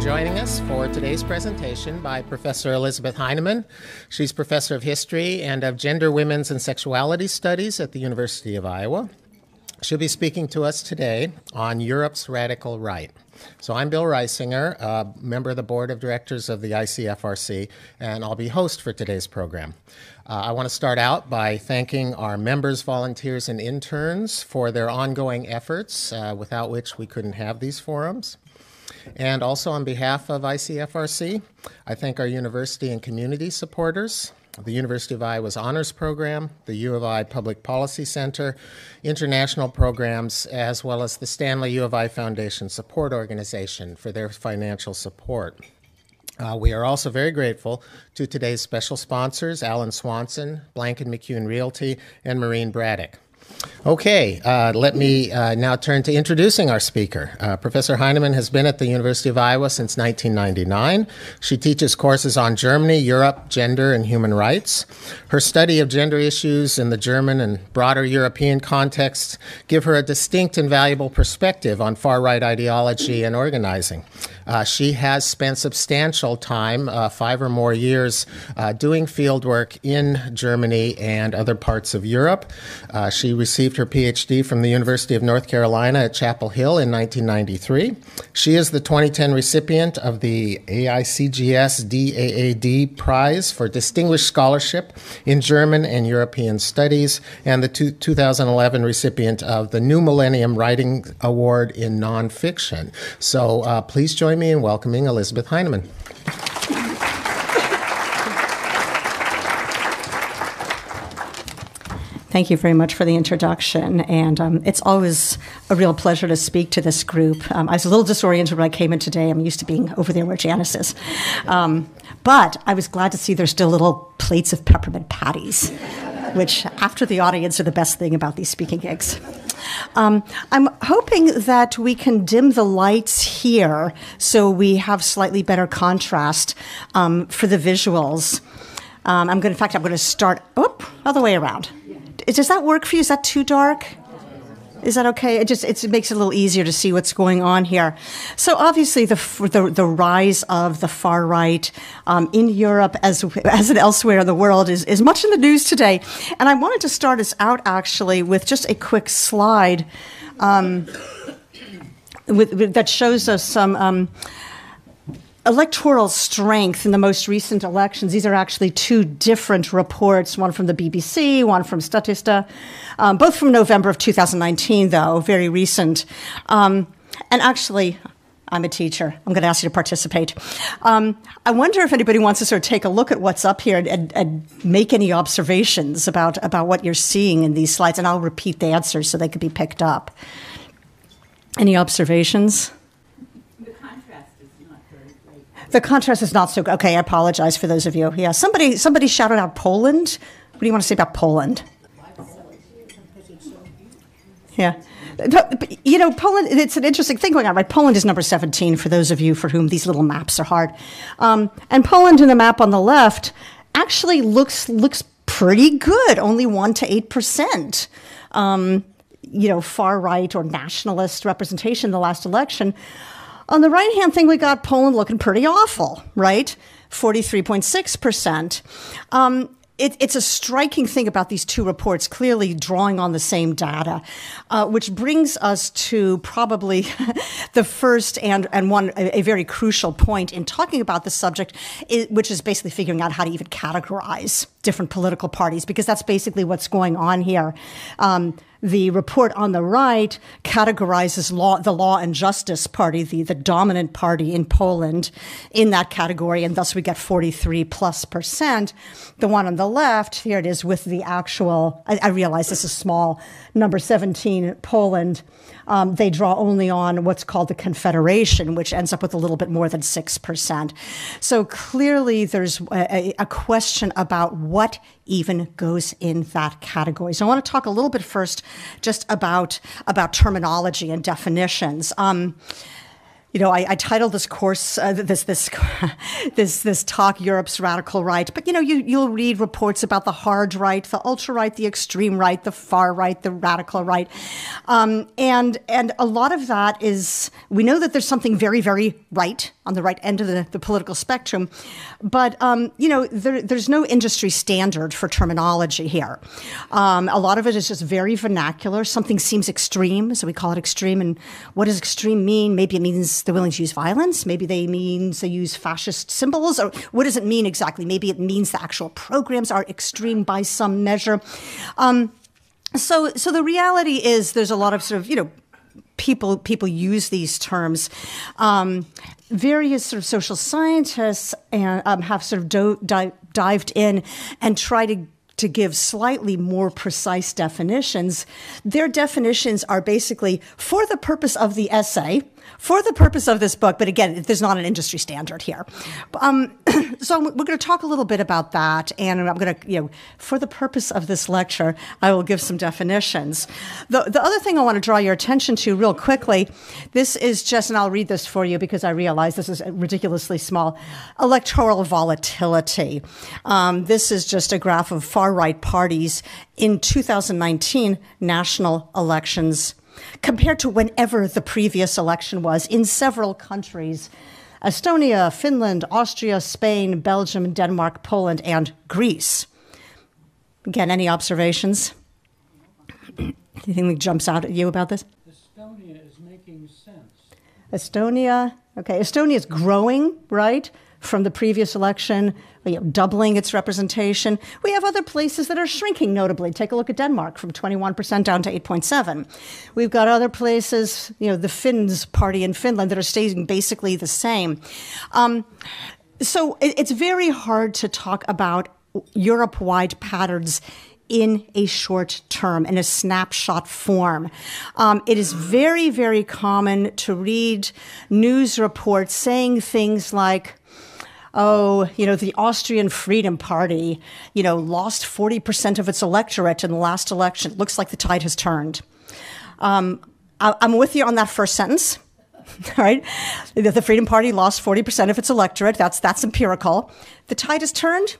joining us for today's presentation by Professor Elizabeth Heineman. She's Professor of History and of Gender, Women's, and Sexuality Studies at the University of Iowa. She'll be speaking to us today on Europe's radical right. So I'm Bill Reisinger, a member of the board of directors of the ICFRC, and I'll be host for today's program. Uh, I want to start out by thanking our members, volunteers, and interns for their ongoing efforts, uh, without which we couldn't have these forums. And also on behalf of ICFRC, I thank our university and community supporters, the University of Iowa's Honors Program, the U of I Public Policy Center, international programs, as well as the Stanley U of I Foundation Support Organization for their financial support. Uh, we are also very grateful to today's special sponsors, Alan Swanson, Blank and McCune Realty, and Maureen Braddock. Okay, uh, let me uh, now turn to introducing our speaker. Uh, Professor Heineman has been at the University of Iowa since 1999. She teaches courses on Germany, Europe, gender, and human rights. Her study of gender issues in the German and broader European context give her a distinct and valuable perspective on far right ideology and organizing. Uh, she has spent substantial time, uh, five or more years, uh, doing fieldwork in Germany and other parts of Europe. Uh, she received her PhD from the University of North Carolina at Chapel Hill in 1993. She is the 2010 recipient of the AICGS DAAD Prize for Distinguished Scholarship in German and European Studies and the two, 2011 recipient of the New Millennium Writing Award in Nonfiction. So uh, please join me in welcoming Elizabeth Heineman. Thank you very much for the introduction. And um, it's always a real pleasure to speak to this group. Um, I was a little disoriented when I came in today. I'm used to being over there where Janice is. Um, but I was glad to see there's still little plates of peppermint patties, which, after the audience, are the best thing about these speaking gigs. Um, I'm hoping that we can dim the lights here so we have slightly better contrast um, for the visuals. Um, I'm going. In fact, I'm going to start. Oh, other way around. Does that work for you? Is that too dark? Is that okay? It just it makes it a little easier to see what's going on here. So obviously the the, the rise of the far right um, in Europe as as elsewhere in the world is is much in the news today. And I wanted to start us out actually with just a quick slide. Um, with, with, that shows us some um, electoral strength in the most recent elections. These are actually two different reports, one from the BBC, one from Statista, um, both from November of 2019, though, very recent. Um, and actually, I'm a teacher. I'm going to ask you to participate. Um, I wonder if anybody wants to sort of take a look at what's up here and, and, and, make any observations about, about what you're seeing in these slides, and I'll repeat the answers so they could be picked up. Any observations? The contrast is not so good. Okay, I apologize for those of you. Yeah, somebody somebody shouted out Poland. What do you want to say about Poland? Yeah. You know, Poland, it's an interesting thing going on, right? Poland is number 17 for those of you for whom these little maps are hard. Um, and Poland in the map on the left actually looks, looks pretty good, only 1% to 8%. Um, you know, far right or nationalist representation in the last election. On the right hand thing, we got Poland looking pretty awful, right? 43.6%. Um, it, it's a striking thing about these two reports, clearly drawing on the same data, uh, which brings us to probably the first and, and one, a, a, very crucial point in talking about the subject, which is basically figuring out how to even categorize different political parties, because that's basically what's going on here. Um, the report on the right categorizes law, the Law and Justice Party, the, the dominant party in Poland, in that category, and thus we get 43 plus percent. The one on the left, here it is with the actual, I, I realize this is small, number 17, Poland um, they draw only on what's called the Confederation, which ends up with a little bit more than 6%. So clearly there's a, a question about what even goes in that category. So I want to talk a little bit first just about, about terminology and definitions. Um, you know, I, I titled this course, uh, this this this this talk, Europe's radical right. But you know, you you'll read reports about the hard right, the ultra right, the extreme right, the far right, the radical right, um, and and a lot of that is we know that there's something very very right on the right end of the, the political spectrum, but um, you know, there, there's no industry standard for terminology here. Um, a lot of it is just very vernacular. Something seems extreme, so we call it extreme. And what does extreme mean? Maybe it means they're willing to use violence. Maybe they means they use fascist symbols. Or what does it mean exactly? Maybe it means the actual programs are extreme by some measure. Um, so, so the reality is there's a lot of sort of you know people people use these terms. Um, various sort of social scientists and um, have sort of do, di- dived in and tried to to give slightly more precise definitions. Their definitions are basically for the purpose of the essay for the purpose of this book, but again, there's not an industry standard here. Um, so we're going to talk a little bit about that, and I'm going to, you know, for the purpose of this lecture, I will give some definitions. The, the other thing I want to draw your attention to real quickly, this is just, and I'll read this for you because I realize this is ridiculously small, electoral volatility. Um, this is just a graph of far right parties in 2019 national elections compared to whenever the previous election was in several countries Estonia, Finland, Austria, Spain, Belgium, Denmark, Poland, and Greece. Again, any observations? Anything that jumps out at you about this? Estonia is making sense. Estonia, okay, Estonia is growing, right? from the previous election, you know, doubling its representation. We have other places that are shrinking notably. Take a look at Denmark from 21% down to 8.7. We've got other places, you know, the Finns party in Finland that are staying basically the same. Um, so it, it's very hard to talk about Europe wide patterns in a short term, in a snapshot form. Um, it is very, very common to read news reports saying things like, oh, you know, the Austrian Freedom Party, you know, lost 40% of its electorate in the last election. Looks like the tide has turned. Um, I, I'm with you on that first sentence. All right. The Freedom Party lost 40% of its electorate. That's, that's empirical. The tide has turned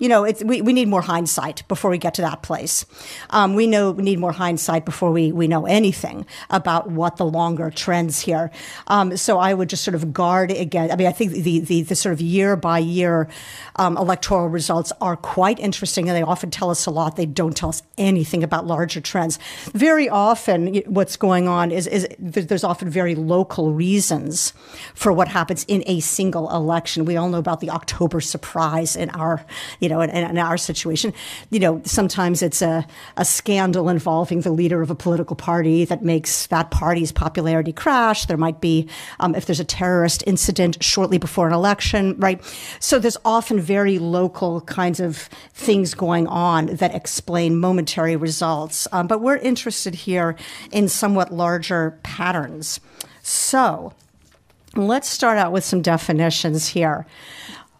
you know, we, we need more hindsight before we get to that place. Um, we know we need more hindsight before we, we know anything about what the longer trends here. Um, so I would just sort of guard again. I mean, I think the, the, the sort of year by year um, electoral results are quite interesting and they often tell us a lot. They don't tell us anything about larger trends. Very often, what's going on is, is there's often very local reasons for what happens in a single election. We all know about the October surprise in our you know, in, in, our situation, you know, sometimes it's a, a scandal involving the leader of a political party that makes that party's popularity crash. There might be, um, if there's a terrorist incident shortly before an election, right? So there's often very local kinds of things going on that explain momentary results. Um, but we're interested here in somewhat larger patterns. So, Let's start out with some definitions here.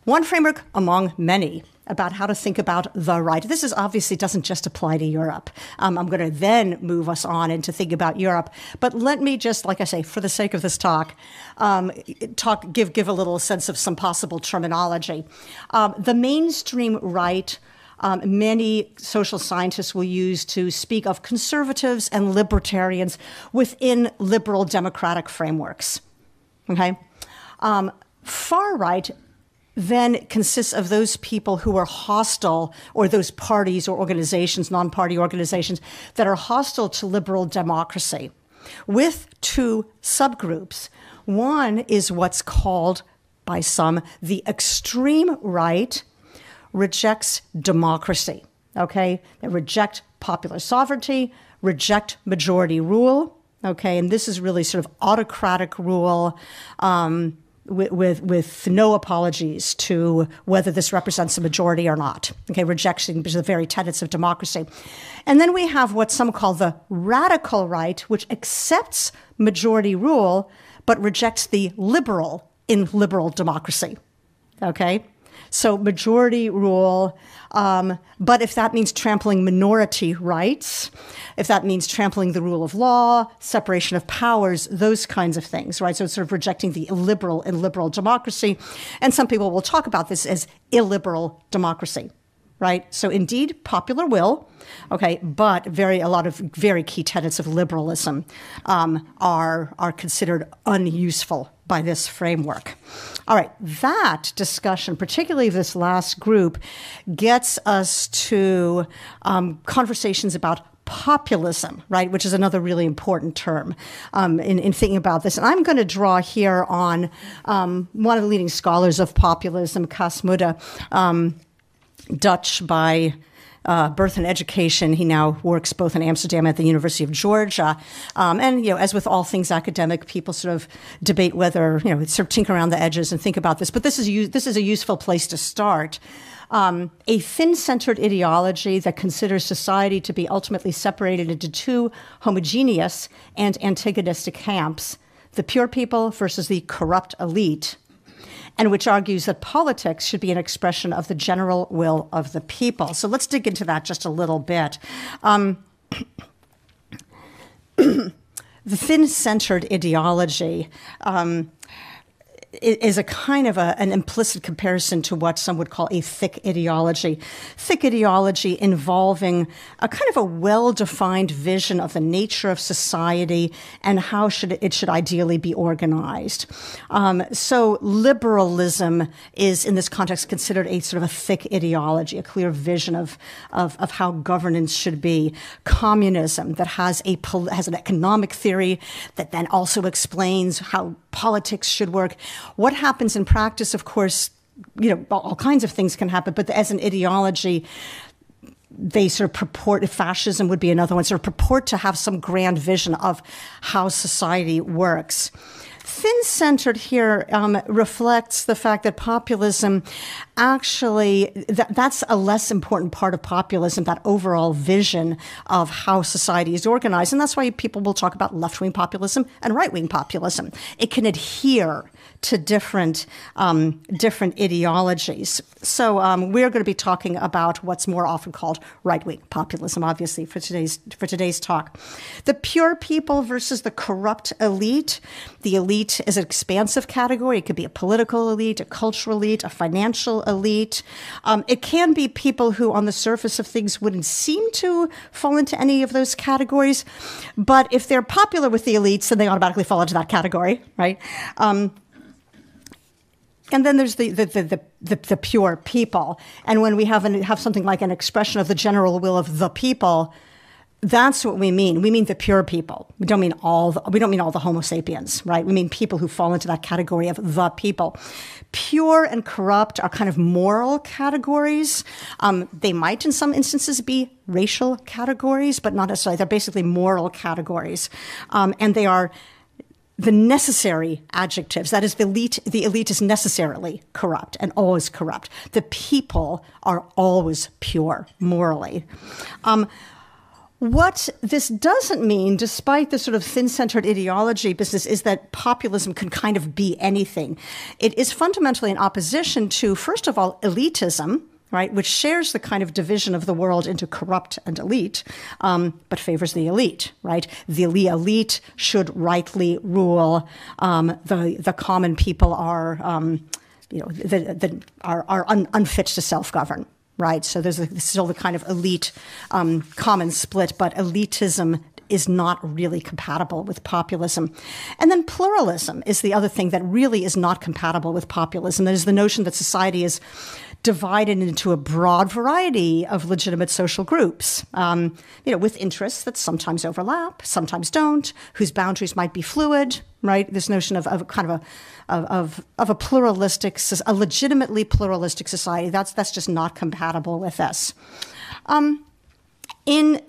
One framework among many about how to think about the right. This is obviously doesn't just apply to Europe. Um, I'm going to then move us on and to think about Europe. But let me just, like I say, for the sake of this talk, um, talk give give a little sense of some possible terminology. Um, the mainstream right. Um, many social scientists will use to speak of conservatives and libertarians within liberal democratic frameworks. Okay, um, far right then consists of those people who are hostile, or those parties or organizations, non party organizations, that are hostile to liberal democracy, with two subgroups. One is what's called by some the extreme right rejects democracy, okay? They reject popular sovereignty, reject majority rule, okay? And this is really sort of autocratic rule. Um, with, with, with no apologies to whether this represents a majority or not. Okay, rejecting the very tenets of democracy. And then we have what some call the radical right, which accepts majority rule but rejects the liberal in liberal democracy. Okay? So majority rule. Um, but if that means trampling minority rights, if that means trampling the rule of law, separation of powers, those kinds of things, right? So it's sort of rejecting the illiberal and liberal democracy. And some people will talk about this as illiberal democracy, right? So indeed, popular will, okay, but very a lot of very key tenets of liberalism um, are are considered unuseful by this framework. All right, that discussion, particularly this last group, gets us to um, conversations about populism, right, which is another really important term um, in, in, thinking about this. And I'm going to draw here on um, one of the leading scholars of populism, Cas Mudde, um, Dutch by uh, birth and education. He now works both in Amsterdam at the University of Georgia. Um, and, you know, as with all things academic, people sort of debate whether, you know, sort of tinker around the edges and think about this. But this is, this is a useful place to start. Um, a thin centered ideology that considers society to be ultimately separated into two homogeneous and antagonistic camps the pure people versus the corrupt elite and which argues that politics should be an expression of the general will of the people. So let's dig into that just a little bit. Um, the thin centered ideology. Um, is a kind of a, an implicit comparison to what some would call a thick ideology. Thick ideology involving a kind of a well-defined vision of the nature of society and how should it, should ideally be organized. Um, so liberalism is, in this context, considered a sort of a thick ideology, a clear vision of, of, of how governance should be. Communism that has a has an economic theory that then also explains how politics should work. What happens in practice, of course, you know, all kinds of things can happen, but as an ideology, they sort of purport, fascism would be another one, sort of purport to have some grand vision of how society works. Thin centered here um, reflects the fact that populism actually, th- that's a less important part of populism, that overall vision of how society is organized. And that's why people will talk about left wing populism and right wing populism. It can adhere to different um, different ideologies. So um, we're going to be talking about what's more often called right wing populism, obviously for today's for today's talk. The pure people versus the corrupt elite. The elite is an expansive category. It could be a political elite, a cultural elite, a financial elite. Um, it can be people who, on the surface of things, wouldn't seem to fall into any of those categories, but if they're popular with the elites, then they automatically fall into that category, right? Um, and then there's the, the, the, the, the pure people. And when we have, an, have something like an expression of the general will of the people, that's what we mean. We mean the pure people. We don't mean all. The, we don't mean all the Homo sapiens, right? We mean people who fall into that category of the people. Pure and corrupt are kind of moral categories. Um, they might, in some instances, be racial categories, but not necessarily. They're basically moral categories, um, and they are the necessary adjectives. That is, the elite, the elite is necessarily corrupt and always corrupt. The people are always pure morally. Um, what this doesn't mean, despite the sort of thin centered ideology business, is that populism can kind of be anything. It is fundamentally in opposition to, first of all, elitism, right, which shares the kind of division of the world into corrupt and elite, um, but favors the elite, right? The elite should rightly rule. Um, the the common people are, um, you know, the, the, are are un, unfit to self govern. Right, so there's a, still the kind of elite um, common split, but elitism is not really compatible with populism. And then pluralism is the other thing that really is not compatible with populism. That is the notion that society is divided into a broad variety of legitimate social groups, um, you know, with interests that sometimes overlap, sometimes don't, whose boundaries might be fluid, right? This notion of, of kind of a, of, of a pluralistic, a legitimately pluralistic society, that's, that's just not compatible with this. Um, in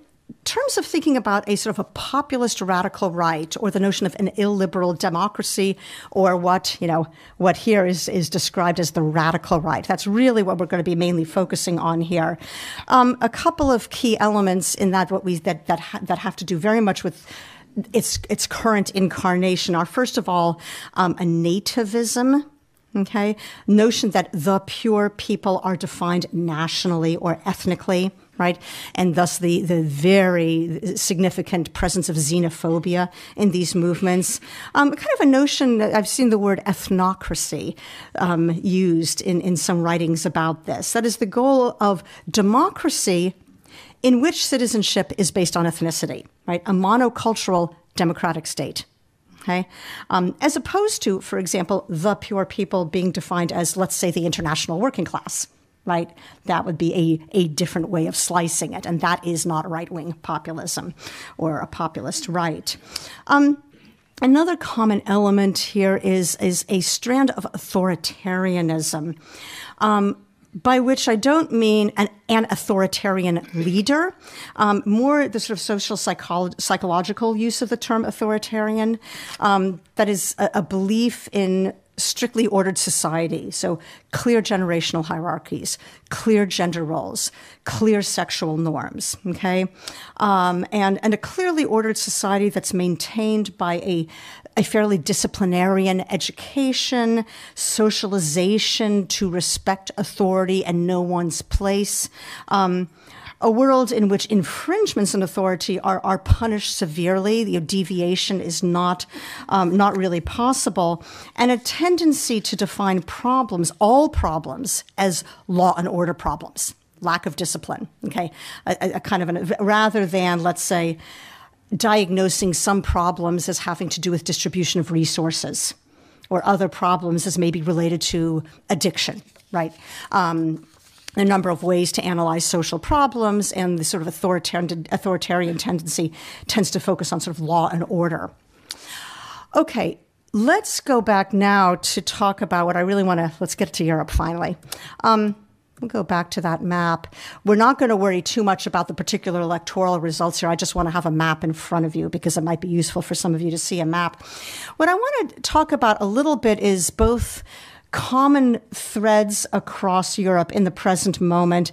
terms of thinking about a sort of a populist radical right or the notion of an illiberal democracy or what you know what here is is described as the radical right. That's really what we're going to be mainly focusing on here. Um, a couple of key elements in that what we that that ha- that have to do very much with its its current incarnation are first of all um, a nativism Okay, notion that the pure people are defined nationally or ethnically right? And thus the, the very significant presence of xenophobia in these movements. Um, kind of a notion that I've seen the word ethnocracy um, used in, in some writings about this. That is the goal of democracy in which citizenship is based on ethnicity, right? A monocultural democratic state. Okay. Um, as opposed to, for example, the pure people being defined as, let's say, the international working class, right? That would be a, a different way of slicing it. And that is not right wing populism or a populist right. Um, another common element here is, is a strand of authoritarianism. Um, by which I don't mean an, an authoritarian leader, um, more the sort of social psycholo- psychological use of the term authoritarian. Um, that is a, a belief in strictly ordered society. So clear generational hierarchies, clear gender roles, clear sexual norms. Okay, um, and and a clearly ordered society that's maintained by a a fairly disciplinarian education, socialization to respect authority and know one's place. Um, a world in which infringements on authority are, are punished severely, the deviation is not, um, not really possible, and a tendency to define problems, all problems, as law and order problems, lack of discipline, okay? A, a kind of an, rather than, let's say, diagnosing some problems as having to do with distribution of resources or other problems as maybe related to addiction, right? Um, a number of ways to analyze social problems, and the sort of authoritarian, authoritarian tendency tends to focus on sort of law and order. Okay, let's go back now to talk about what I really want to. Let's get to Europe finally. Um, We'll go back to that map. We're not going to worry too much about the particular electoral results here. I just want to have a map in front of you because it might be useful for some of you to see a map. What I want to talk about a little bit is both common threads across Europe in the present moment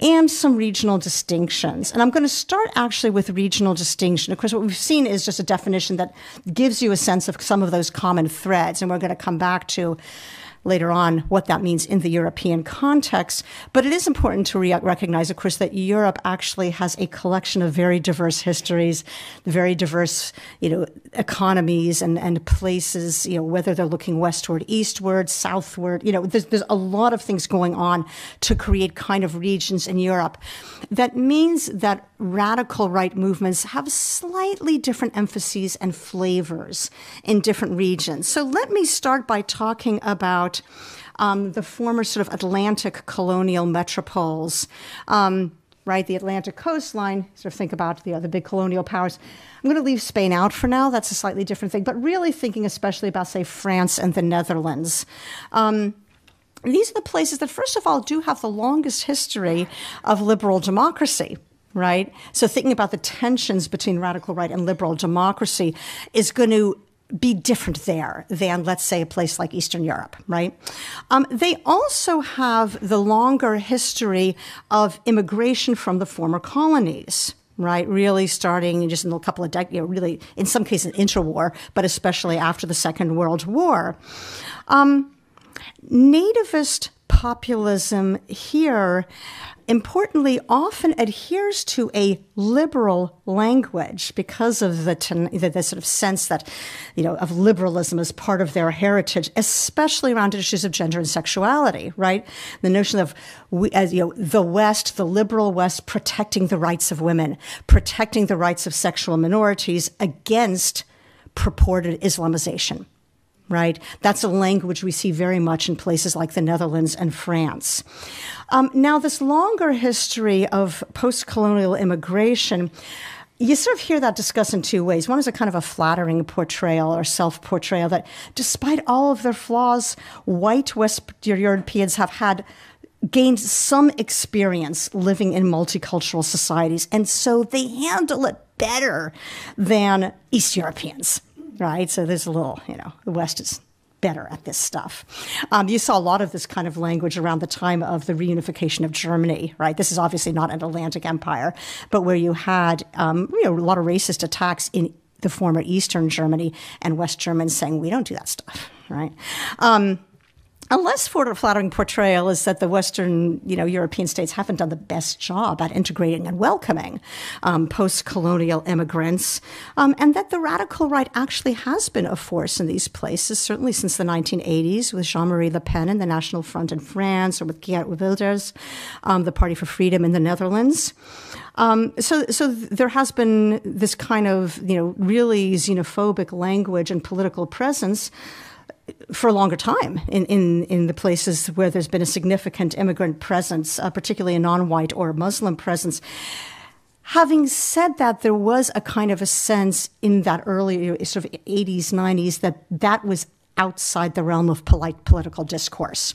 and some regional distinctions. And I'm going to start actually with regional distinction. Of course, what we've seen is just a definition that gives you a sense of some of those common threads. And we're going to come back to later on what that means in the European context. But it is important to re- recognize, of course, that Europe actually has a collection of very diverse histories, very diverse, you know, economies and, and places, you know, whether they're looking westward, eastward, southward, you know, there's, there's a lot of things going on to create kind of regions in Europe. That means that radical right movements have slightly different emphases and flavors in different regions. So let me start by talking about um, the former sort of Atlantic colonial metropoles. Um, right, the Atlantic coastline, sort of think about the other big colonial powers. I'm going to leave Spain out for now. That's a slightly different thing, but really thinking especially about, say, France and the Netherlands. Um, these are the places that, first of all, do have the longest history of liberal democracy right? So thinking about the tensions between radical right and liberal democracy is going to be different there than, let's say, a place like Eastern Europe, right? Um, they also have the longer history of immigration from the former colonies. Right, really starting just in a couple of decades, you know, really in some cases interwar, but especially after the Second World War. Um, nativist populism here importantly, often adheres to a liberal language because of the, the, the, sort of sense that, you know, of liberalism as part of their heritage, especially around issues of gender and sexuality, right? The notion of, we, as, you know, the West, the liberal West, protecting the rights of women, protecting the rights of sexual minorities against purported Islamization right? That's a language we see very much in places like the Netherlands and France. Um, now, this longer history of post colonial immigration. You sort of hear that discussed in two ways. One is a kind of a flattering portrayal or self portrayal that despite all of their flaws, white West Europeans have had gained some experience living in multicultural societies, and so they handle it better than East Europeans, right? So there's a little, you know, the West is better at this stuff. Um, you saw a lot of this kind of language around the time of the reunification of Germany, right? This is obviously not an Atlantic empire, but where you had um, you know, a lot of racist attacks in the former Eastern Germany and West Germans saying, we don't do that stuff, right? Um, a less flattering portrayal is that the Western, you know, European states haven't done the best job at integrating and welcoming um, post-colonial immigrants, um, and that the radical right actually has been a force in these places, certainly since the 1980s, with Jean-Marie Le Pen and the National Front in France, or with Geert Wilders, um, the Party for Freedom in the Netherlands. Um, so, so there has been this kind of, you know, really xenophobic language and political presence for a longer time in, in, in the places where there's been a significant immigrant presence, uh, particularly a non white or Muslim presence. Having said that, there was a kind of a sense in that early sort of 80s, 90s that that was outside the realm of polite political discourse.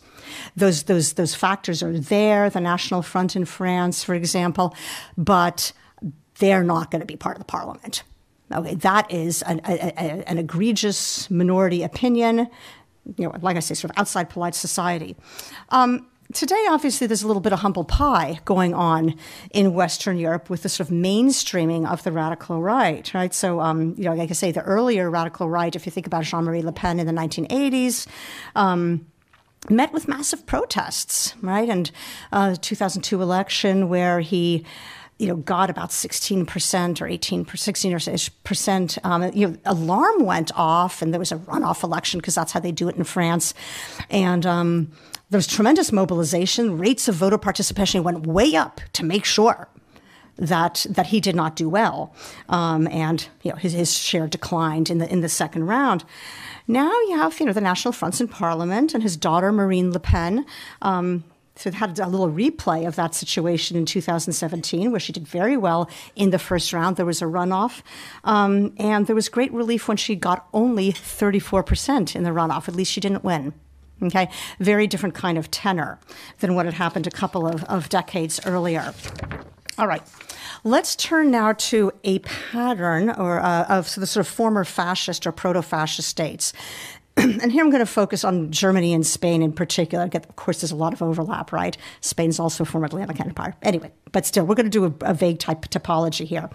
Those, those, those factors are there, the National Front in France, for example, but they're not going to be part of the parliament. Okay, that is an, a, a, an egregious minority opinion, you know, like I say, sort of outside polite society. Um, today, obviously, there's a little bit of humble pie going on in Western Europe with the sort of mainstreaming of the radical right, right? So, um, you know, like I say, the earlier radical right, if you think about Jean-Marie Le Pen in the 1980s, um, met with massive protests, right? And uh, 2002 election where he you know, got about 16% or 18, 16 or percent. Um, you know, alarm went off and there was a runoff election because that's how they do it in France. And, um, there was tremendous mobilization. Rates of voter participation went way up to make sure that that he did not do well, um, and you know his, his share declined in the in the second round. Now you have you know the National Fronts in Parliament and his daughter Marine Le Pen. Um, so had a little replay of that situation in 2017, where she did very well in the first round. There was a runoff, um, and there was great relief when she got only 34% in the runoff. At least she didn't win. Okay, very different kind of tenor than what had happened a couple of, of decades earlier. All right. Let's turn now to a pattern or uh, of the sort of former fascist or proto-fascist states and here I'm going to focus on Germany and Spain in particular. Of course, there's a lot of overlap, right? Spain's also a former Atlantic Empire. Anyway, but still, we're going to do a, a vague type typology here.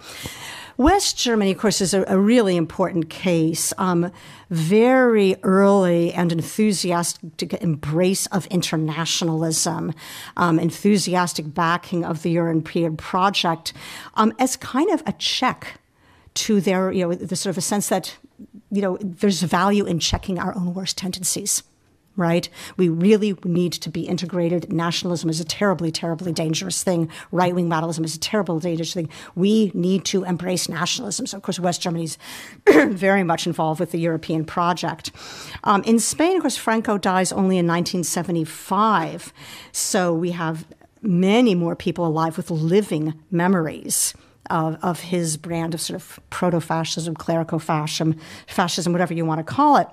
West Germany, of course, is a, a really important case. Um, very early and enthusiastic embrace of internationalism, um, enthusiastic backing of the European project um, as kind of a check to their, you know, the sort of a sense that you know, there's value in checking our own worst tendencies, right? We really need to be integrated. Nationalism is a terribly, terribly dangerous thing. Right wing radicalism is a terribly dangerous thing. We need to embrace nationalism. So, of course, West Germany's very much involved with the European project. Um, in Spain, of course, Franco dies only in 1975. So we have many more people alive with living memories of, of his brand of sort of proto-fascism, clerico-fascism, fascism, whatever you want to call it.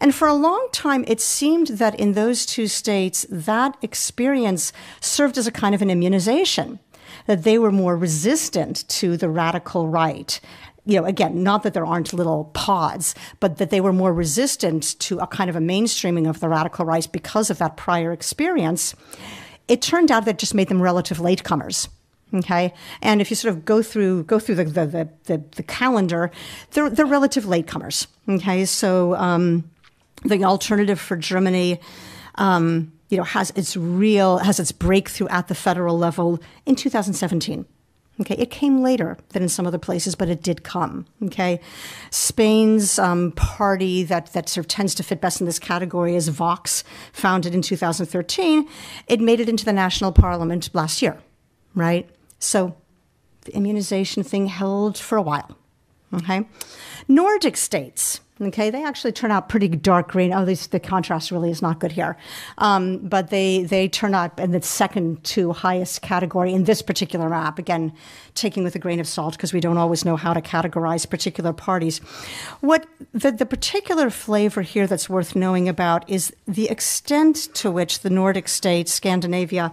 And for a long time, it seemed that in those two states, that experience served as a kind of an immunization, that they were more resistant to the radical right you know, again, not that there aren't little pods, but that they were more resistant to a kind of a mainstreaming of the radical right because of that prior experience. It turned out that just made them relative latecomers. Okay, and if you sort of go through go through the the, the, the calendar, they're they're relative latecomers. Okay, so um, the alternative for Germany. Um, you know, has its real has its breakthrough at the federal level in 2017. Okay, it came later than in some other places, but it did come. Okay, Spain's um, party that that sort of tends to fit best in this category is Vox, founded in 2013. It made it into the national parliament last year, right? So the immunization thing held for a while. Okay. Nordic states, okay, they actually turn out pretty dark green. Oh, these, the contrast really is not good here. Um, but they, they turn out in the second to highest category in this particular map. Again, taking with a grain of salt because we don't always know how to categorize particular parties. What the, the particular flavor here that's worth knowing about is the extent to which the Nordic states, Scandinavia,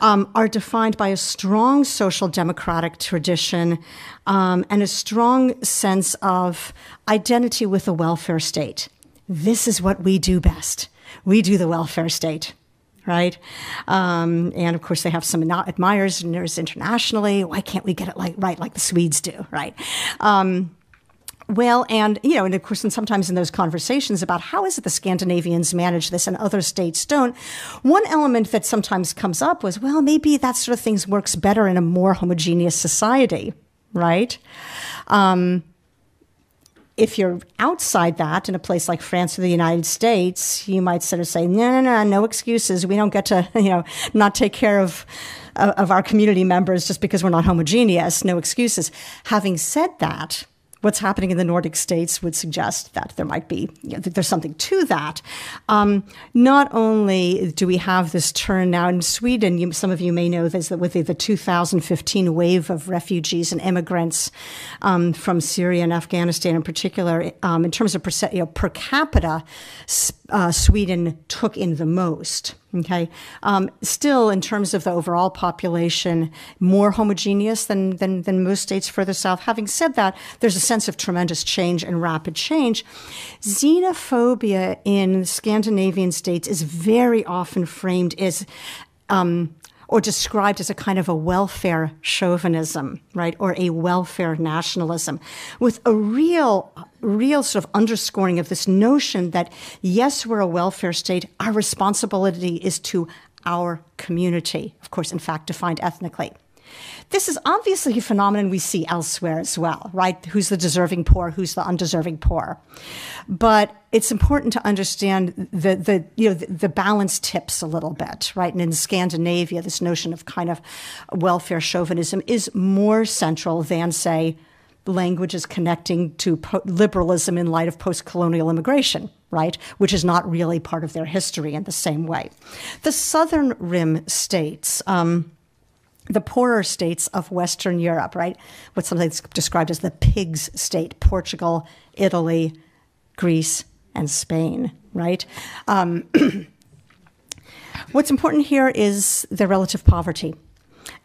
um, are defined by a strong social democratic tradition um, and a strong sense of identity with the welfare state. This is what we do best. We do the welfare state right? Um, and of course, they have some admirers internationally. Why can't we get it like right like the Swedes do, right? Um, Well, and you know, and of course, and sometimes in those conversations about how is it the Scandinavians manage this and other states don't, one element that sometimes comes up was, well, maybe that sort of things works better in a more homogeneous society, right? Um, if you're outside that in a place like France or the United States, you might sort of say, no, no, no, no excuses. We don't get to, you know, not take care of of our community members just because we're not homogeneous. No excuses. Having said that, what's happening in the Nordic states would suggest that there might be, you know, there's something to that. Um, not only do we have this turn now in Sweden, you, some of you may know this, that with the, the 2015 wave of refugees and immigrants um, from Syria and Afghanistan in particular, um, in terms of per, you know, per capita, uh, Sweden took in the most. Okay. Um, still, in terms of the overall population, more homogeneous than, than, than most states further south. Having said that, there's a sense of tremendous change and rapid change. Xenophobia in Scandinavian states is very often framed as um, or described as a kind of a welfare chauvinism, right, or a welfare nationalism, with a real, real sort of underscoring of this notion that yes, we're a welfare state, our responsibility is to our community, of course, in fact, defined ethnically. This is obviously a phenomenon we see elsewhere as well, right? Who's the deserving poor? Who's the undeserving poor? But it's important to understand the, the you know the, the balance tips a little bit, right? And in Scandinavia, this notion of kind of welfare chauvinism is more central than, say, languages connecting to liberalism in light of post-colonial immigration, right? Which is not really part of their history in the same way. The Southern Rim states. Um, the poorer states of Western Europe, right? What's sometimes described as the pigs state Portugal, Italy, Greece, and Spain, right? Um, what's important here is the relative poverty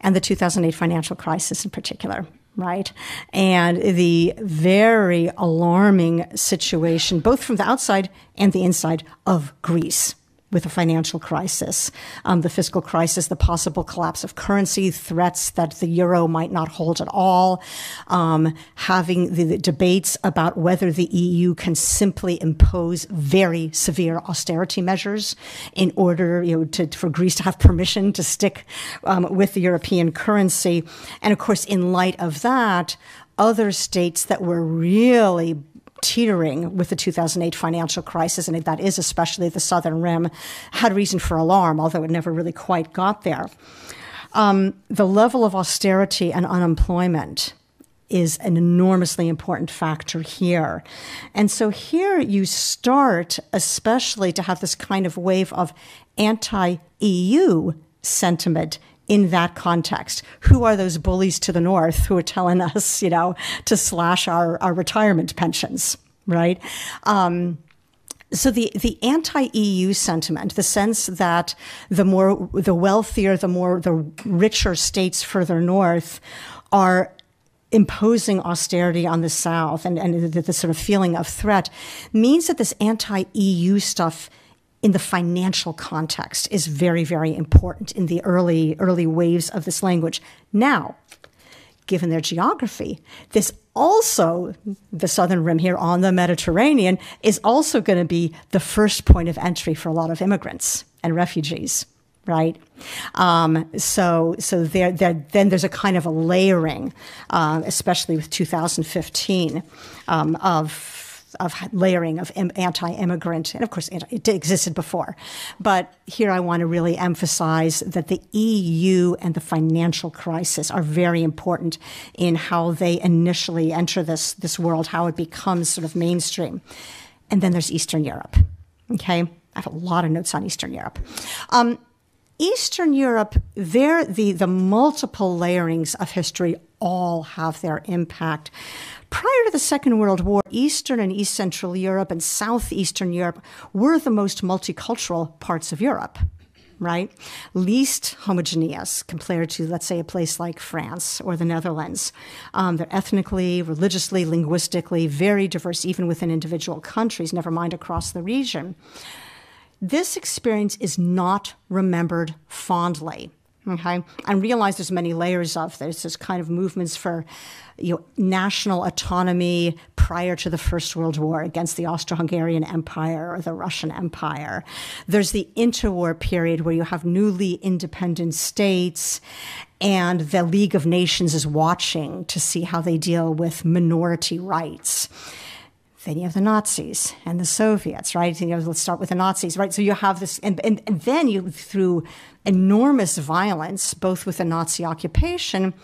and the 2008 financial crisis in particular, right? And the very alarming situation, both from the outside and the inside of Greece with a financial crisis, um, the fiscal crisis, the possible collapse of currency, threats that the euro might not hold at all, um, having the, the, debates about whether the EU can simply impose very severe austerity measures in order you know, to, for Greece to have permission to stick um, with the European currency. And of course, in light of that, other states that were really teetering with the 2008 financial crisis, and that is especially the southern rim, had reason for alarm, although it never really quite got there. Um, the level of austerity and unemployment is an enormously important factor here. And so here you start, especially to have this kind of wave of anti EU sentiment in that context. Who are those bullies to the north who are telling us, you know, to slash our, our retirement pensions, right? Um, so the, the anti-EU sentiment, the sense that the more, the wealthier, the more, the richer states further north are imposing austerity on the South and, and the, the sort of feeling of threat means that this anti-EU stuff in the financial context is very, very important in the early, early waves of this language. Now, given their geography, this also, the southern rim here on the Mediterranean, is also going to be the first point of entry for a lot of immigrants and refugees right? Um, so, so there, there, then there's a kind of a layering, uh, especially with 2015, um, of of layering of anti-immigrant, and of course it existed before. But here I want to really emphasize that the EU and the financial crisis are very important in how they initially enter this this world, how it becomes sort of mainstream. And then there's Eastern Europe. Okay, I have a lot of notes on Eastern Europe. Um, Eastern Europe, there the the multiple layerings of history all have their impact. Prior to the Second World War, Eastern and East Central Europe and Southeastern Europe were the most multicultural parts of Europe, right? Least homogeneous compared to, let's say, a place like France or the Netherlands. Um, they're ethnically, religiously, linguistically very diverse, even within individual countries, never mind across the region. This experience is not remembered fondly okay, and realize there's many layers of this. There's kind of movements for you know, national autonomy prior to the First World War against the Austro-Hungarian Empire or the Russian Empire. There's the interwar period where you have newly independent states and the League of Nations is watching to see how they deal with minority rights. Then you have the Nazis and the Soviets, right? You know, let's start with the Nazis, right? So you have this, and, and, and then you, through enormous violence, both with the Nazi occupation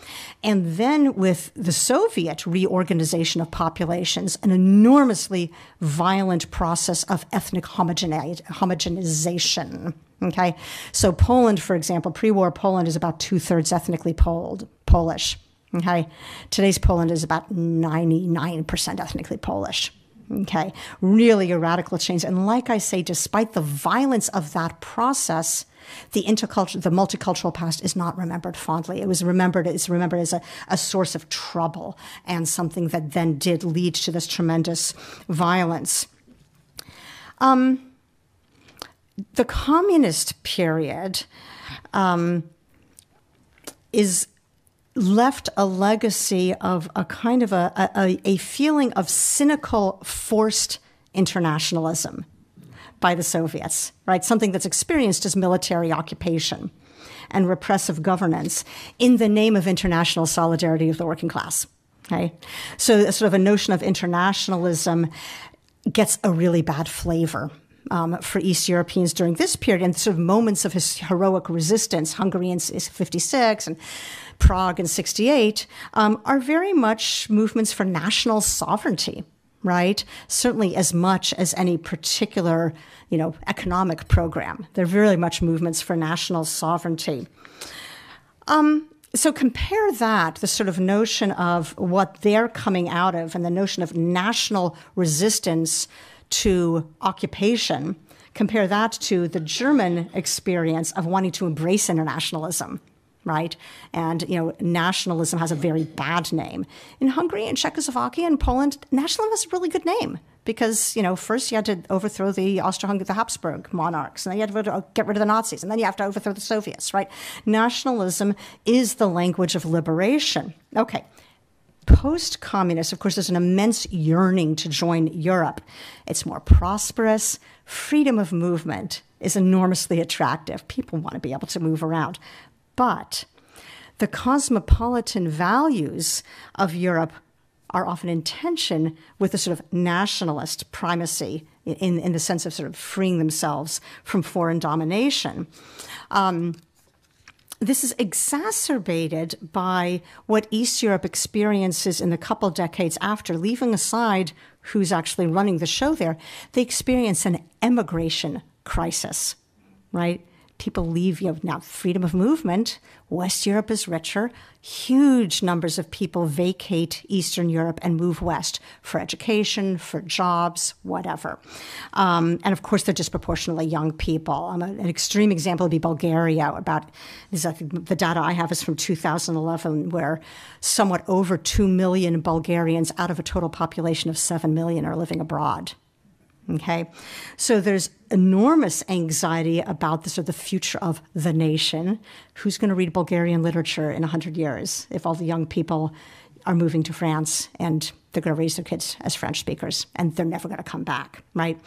and then with the Soviet reorganization of populations, an enormously violent process of ethnic homogenization. Okay, so Poland, for example, pre-war Poland is about two-thirds ethnically Poland, Polish. Okay, today's Poland is about 99% ethnically Polish. Okay, really a radical change. And like I say, despite the violence of that process, the intercultural, the multicultural past is not remembered fondly. It was remembered, it's remembered as a, a source of trouble and something that then did lead to this tremendous violence. Um, the communist period um, is left a legacy of a kind of a, a, a feeling of cynical, forced internationalism by the Soviets, right? Something that's experienced as military occupation and repressive governance in the name of international solidarity of the working class. Okay? So, sort of a notion of internationalism gets a really bad flavor. Um, for East Europeans during this period and sort of moments of his heroic resistance, Hungary in 56 and Prague in 68, um, are very much movements for national sovereignty right? Certainly as much as any particular, you know, economic program. They're very much movements for national sovereignty. Um, so compare that, the sort of notion of what they're coming out of and the notion of national resistance to occupation. Compare that to the German experience of wanting to embrace internationalism right? And you know, nationalism has a very bad name. In Hungary and Czechoslovakia and Poland, nationalism has a really good name because you know first you had to overthrow the Austro-Hungarian, the Habsburg monarchs, and then you had to get rid of the Nazis, and then you have to overthrow the Soviets, right? Nationalism is the language of liberation. Okay. Post communist, of course, there's an immense yearning to join Europe. It's more prosperous. Freedom of movement is enormously attractive. People want to be able to move around. But the cosmopolitan values of Europe are often in tension with the sort of nationalist primacy in, in the sense of sort of freeing themselves from foreign domination. Um, this is exacerbated by what East Europe experiences in the couple decades after, leaving aside who's actually running the show there, they experience an emigration crisis, right? People leave you know, now freedom of movement. West europe is richer. Huge numbers of people vacate eastern europe and move west for education for jobs whatever. Um, and of course they're disproportionately young people. Um, an extreme example would be bulgaria about this, the data i have is from 2011 where somewhat over 2 million bulgarians out of a total population of 7 million are living abroad. Okay, so there's enormous anxiety about the sort of the future of the nation. Who's going to read Bulgarian literature in 100 years if all the young people are moving to France and they're going to raise their kids as French speakers and they're never going to come back, right?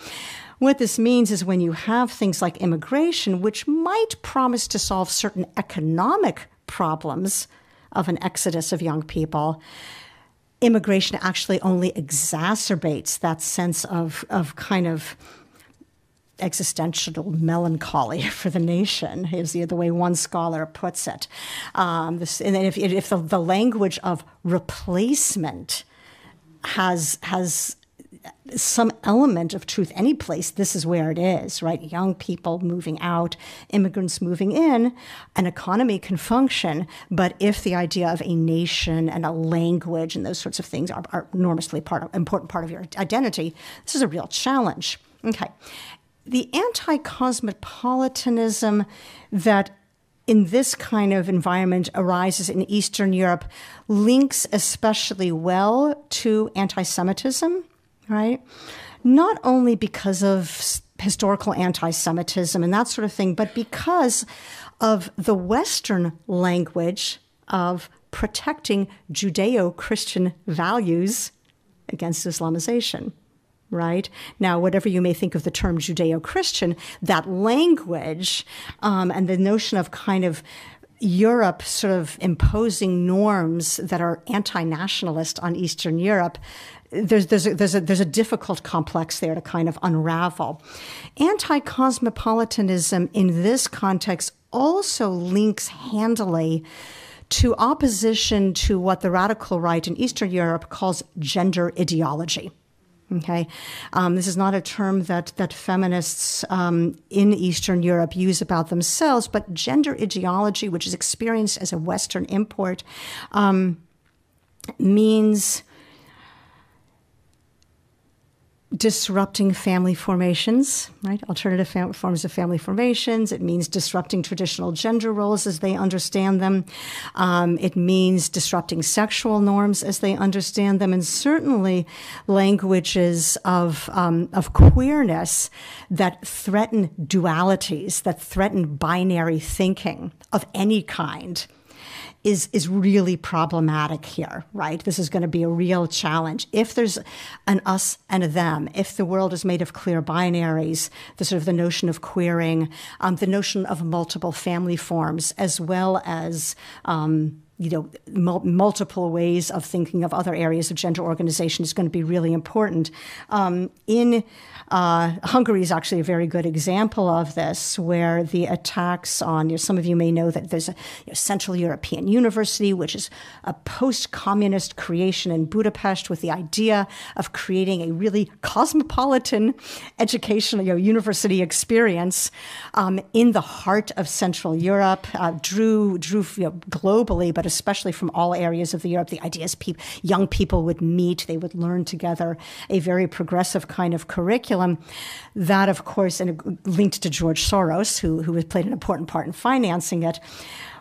What this means is when you have things like immigration, which might promise to solve certain economic problems of an exodus of young people, immigration actually only exacerbates that sense of, of kind of existential melancholy for the nation, is the, the way one scholar puts it. Um, this, and if, if the, the language of replacement has, has some element of truth any place this is where it is right? Young people moving out immigrants moving in an economy can function but if the idea of a nation and a language and those sorts of things are, are enormously part of, important part of your identity this is a real challenge. Okay the anti-cosmopolitanism that in this kind of environment arises in Eastern Europe links especially well to anti Semitism right? Not only because of historical anti Semitism and that sort of thing, but because of the Western language of protecting Judeo Christian values against Islamization. Right? Now, whatever you may think of the term Judeo Christian, that language um, and the notion of kind of Europe sort of imposing norms that are anti nationalist on Eastern Europe there's there's a, there's a there's a difficult complex there to kind of unravel. Anti-cosmopolitanism in this context also links handily to opposition to what the radical right in Eastern Europe calls gender ideology. Okay, um, this is not a term that that feminists um, in Eastern Europe use about themselves, but gender ideology, which is experienced as a Western import, um, means disrupting family formations, right? Alternative fam- forms of family formations. It means disrupting traditional gender roles as they understand them. Um, it means disrupting sexual norms as they understand them, and certainly languages of um, of queerness that threaten dualities, that threaten binary thinking of any kind is is really problematic here, right? This is going to be a real challenge. If there's an us and a them, if the world is made of clear binaries, the sort of the notion of queering, um, the notion of multiple family forms, as well as um, you know, mul- multiple ways of thinking of other areas of gender organization is going to be really important. Um, in uh, Hungary is actually a very good example of this, where the attacks on, you know, some of you may know that there's a you know, Central European University, which is a post communist creation in Budapest with the idea of creating a really cosmopolitan educational you know, university experience um, in the heart of Central Europe, uh, drew, drew you know, globally, but especially from all areas of the Europe. The idea is pe- young people would meet, they would learn together a very progressive kind of curriculum. That, of course, and linked to George Soros, who, who played an important part in financing it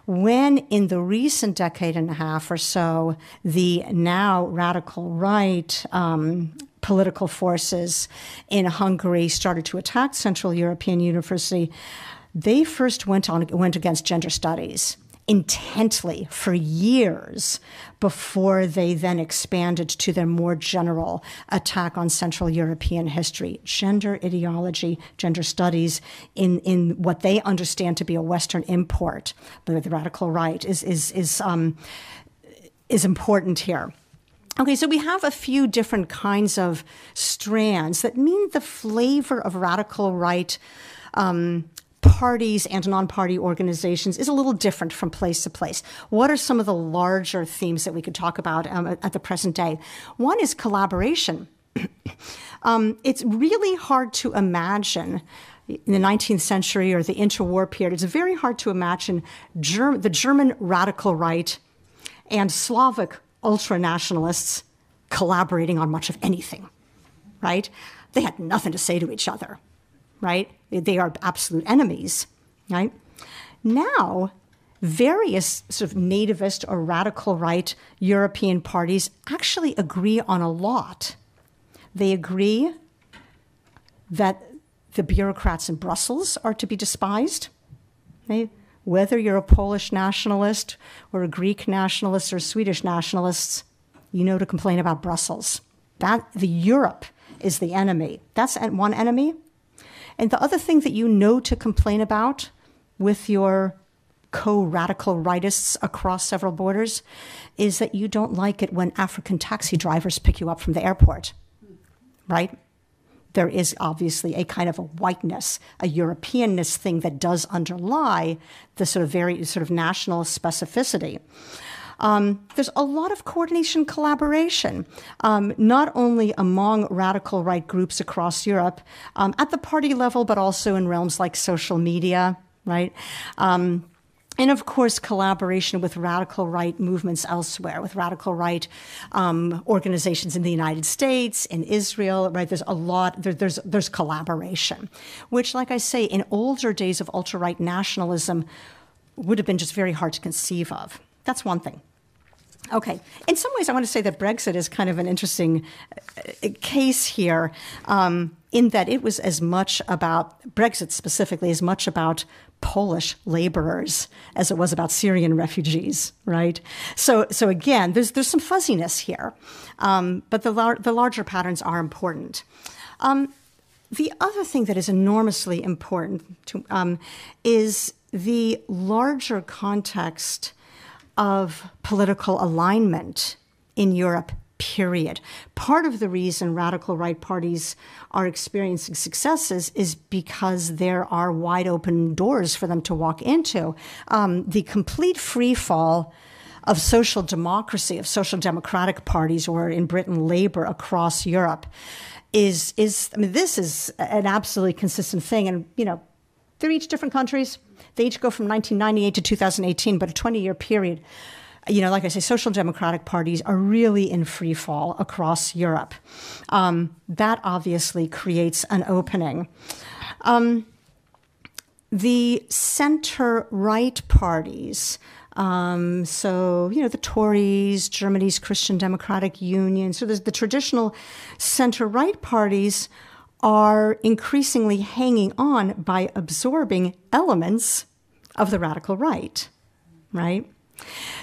when in the recent decade and a half or so, the now radical right um, political forces in Hungary started to attack Central European University, they first went on went against gender studies intently for years before they then expanded to their more general attack on Central European history, gender ideology, gender studies in, in what they understand to be a Western import, but the radical right is, is, is, um, is important here. Okay, so we have a few different kinds of strands that mean the flavor of radical right um, parties and non-party organizations is a little different from place to place. What are some of the larger themes that we could talk about um, at the present day? One is collaboration. um, it's really hard to imagine in the 19th century or the interwar period, it's very hard to imagine Ger- the German radical right and Slavic ultra nationalists collaborating on much of anything, right? They had nothing to say to each other right? They are absolute enemies, right? Now, various sort of nativist or radical right European parties actually agree on a lot. They agree that the bureaucrats in Brussels are to be despised. Okay? Whether you're a Polish nationalist or a Greek nationalist or Swedish nationalist, you know to complain about Brussels. That the Europe is the enemy. That's one enemy. And the other thing that you know to complain about with your co radical rightists across several borders is that you don't like it when African taxi drivers pick you up from the airport, right? There is obviously a kind of a whiteness, a Europeanness thing that does underlie the sort of very sort of national specificity. Um, there's a lot of coordination collaboration, um, not only among radical right groups across Europe um, at the party level, but also in realms like social media, right? Um, and of course, collaboration with radical right movements elsewhere, with radical right um, organizations in the United States, in Israel, right? There's a lot, there, there's, there's collaboration, which, like I say, in older days of ultra right nationalism would have been just very hard to conceive of. That's one thing. Okay. In some ways, I want to say that Brexit is kind of an interesting uh, case here. Um, in that it was as much about Brexit specifically, as much about Polish laborers as it was about Syrian refugees, right? So, so again, there's there's some fuzziness here, um, but the lar- the larger patterns are important. Um, the other thing that is enormously important to, um, is the larger context of political alignment in Europe period. Part of the reason radical right parties are experiencing successes is because there are wide open doors for them to walk into. Um, the complete free fall of social democracy, of social democratic parties, or in Britain, Labour across Europe, is is I mean this is an absolutely consistent thing, and you know they're each different countries. They each go from 1998 to 2018, but a 20 year period you know, like I say, social democratic parties are really in free fall across Europe. Um, that obviously creates an opening. Um, the center right parties, um, so, you know, the Tories, Germany's Christian Democratic Union, so there's the traditional center right parties are increasingly hanging on by absorbing elements of the radical right, right?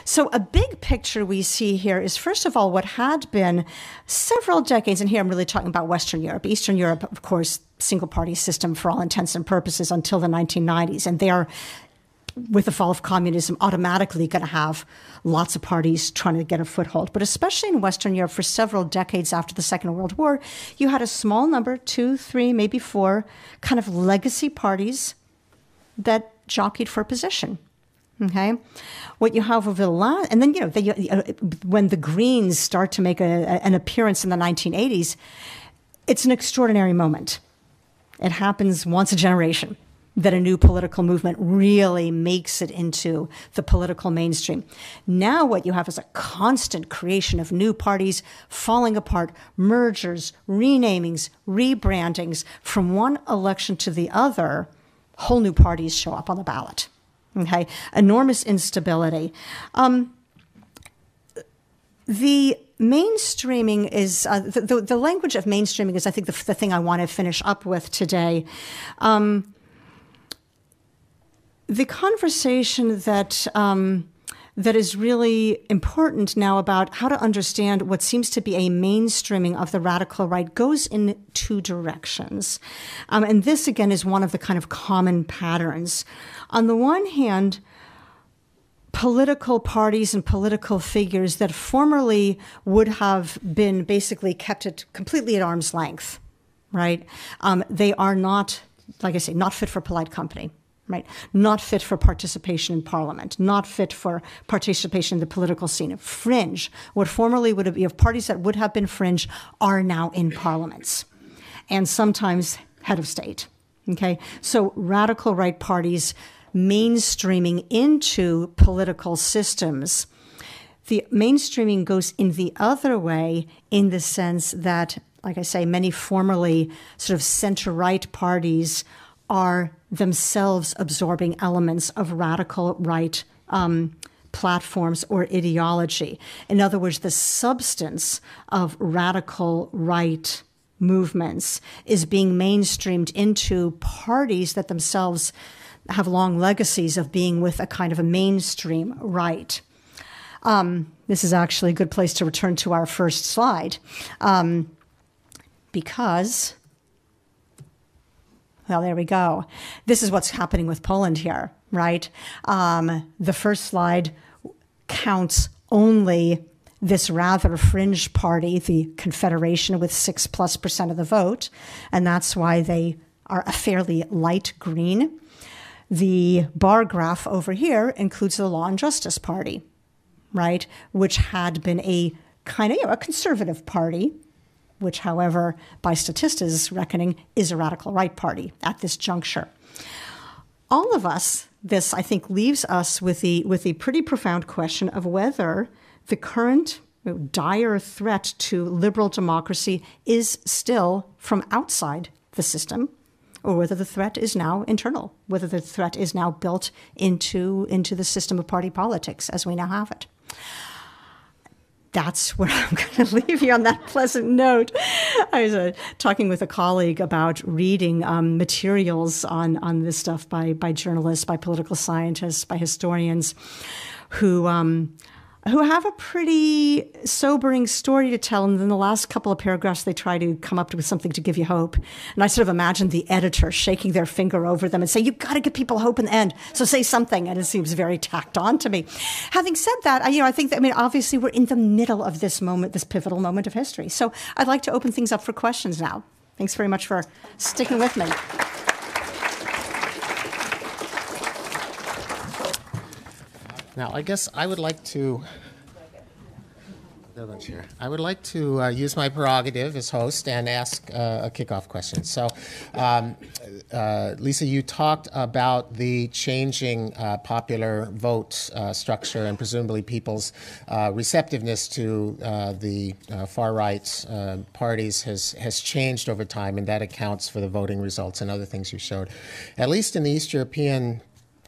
So, a big picture we see here is first of all, what had been several decades, and here I'm really talking about Western Europe. Eastern Europe, of course, single party system for all intents and purposes until the 1990s. And they are, with the fall of communism, automatically going to have lots of parties trying to get a foothold. But especially in Western Europe, for several decades after the Second World War, you had a small number two, three, maybe four kind of legacy parties that jockeyed for position. Okay, what you have over the last, and then you know, the, uh, when the Greens start to make a, an appearance in the 1980s, it's an extraordinary moment. It happens once a generation that a new political movement really makes it into the political mainstream. Now, what you have is a constant creation of new parties falling apart, mergers, renamings, rebrandings. From one election to the other, whole new parties show up on the ballot. Okay, enormous instability. Um, the mainstreaming is uh, the, the, the, language of mainstreaming is, I think, the, the thing I want to finish up with today. Um, the conversation that um, that is really important now about how to understand what seems to be a mainstreaming of the radical right goes in two directions. Um, and this, again, is one of the kind of common patterns. On the one hand, political parties and political figures that formerly would have been basically kept at completely at arm's length, right? Um, they are not, like I say, not fit for polite company right? Not fit for participation in parliament, not fit for participation in the political scene. Fringe, what formerly would have been parties that would have been fringe are now in parliaments and sometimes head of state. Okay, so radical right parties mainstreaming into political systems. The mainstreaming goes in the other way in the sense that, like I say, many formerly sort of center right parties are themselves absorbing elements of radical right um, platforms or ideology. In other words, the substance of radical right movements is being mainstreamed into parties that themselves have long legacies of being with a kind of a mainstream right. Um, this is actually a good place to return to our first slide um, because well, there we go. This is what's happening with Poland here, right? Um, the first slide counts only this rather fringe party, the Confederation, with six plus percent of the vote, and that's why they are a fairly light green. The bar graph over here includes the Law and Justice Party, right, which had been a kind of you know, a conservative party which, however, by Statista's reckoning, is a radical right party at this juncture. All of us, this I think leaves us with the with the pretty profound question of whether the current dire threat to liberal democracy is still from outside the system or whether the threat is now internal, whether the threat is now built into, into the system of party politics as we now have it that's where I'm going to leave you on that pleasant note. I was uh, talking with a colleague about reading um, materials on, on this stuff by, by journalists, by political scientists, by historians who um, who have a pretty sobering story to tell. And then the last couple of paragraphs, they try to come up with something to give you hope. And I sort of imagine the editor shaking their finger over them and say, You've got to give people hope in the end. So say something. And it seems very tacked on to me. Having said that, I, you know, I think that, I mean, obviously, we're in the middle of this moment, this pivotal moment of history. So I'd like to open things up for questions now. Thanks very much for sticking with me. Now, I guess I would like to. I would like to uh, use my prerogative as host and ask uh, a kickoff question. So, um, uh, Lisa, you talked about the changing uh, popular vote uh, structure and presumably people's uh, receptiveness to the far right parties has has changed over time, and that accounts for the voting results and other things you showed. At least in the East European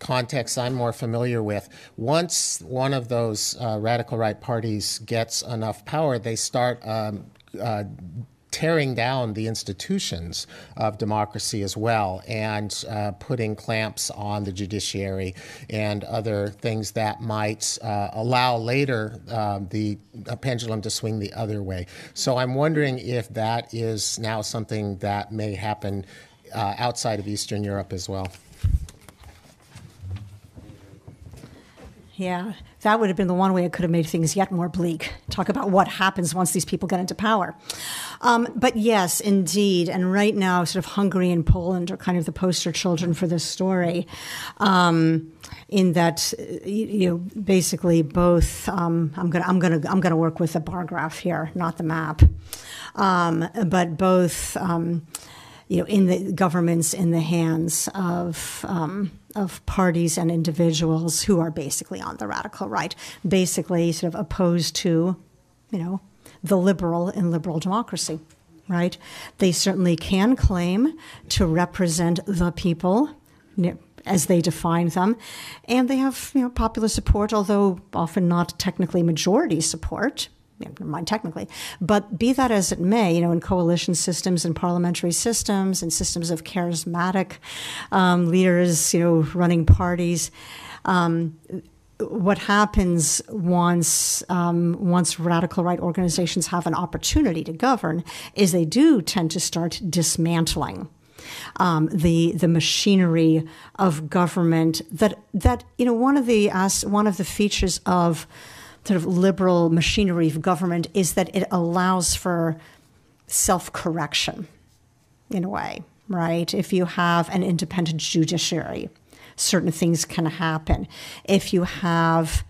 context I'm more familiar with, once one of those uh, radical right parties gets enough power, they start um, uh, tearing down the institutions of democracy as well and uh, putting clamps on the judiciary and other things that might uh, allow later um, the pendulum to swing the other way. So I'm wondering if that is now something that may happen uh, outside of Eastern Europe as well. Yeah, that would have been the one way it could have made things yet more bleak. Talk about what happens once these people get into power. Um, but yes, indeed. And right now, sort of Hungary and Poland are kind of the poster children for this story. Um, in that, you know, basically both. Um, I'm gonna, I'm gonna, I'm gonna work with the bar graph here, not the map. Um, but both, um, you know, in the governments in the hands of um, of parties and individuals who are basically on the radical right, basically sort of opposed to, you know, the liberal in liberal democracy, right? They certainly can claim to represent the people as they define them, and they have you know popular support, although often not technically majority support never mind technically, but be that as it may, you know, in coalition systems and parliamentary systems and systems of charismatic um, leaders, you know, running parties. Um, what happens once um, once radical right organizations have an opportunity to govern is they do tend to start dismantling um, the the machinery of government that that you know one of the as one of the features of sort of liberal machinery of government is that it allows for self correction in a way, right? If you have an independent judiciary, certain things can happen. If you have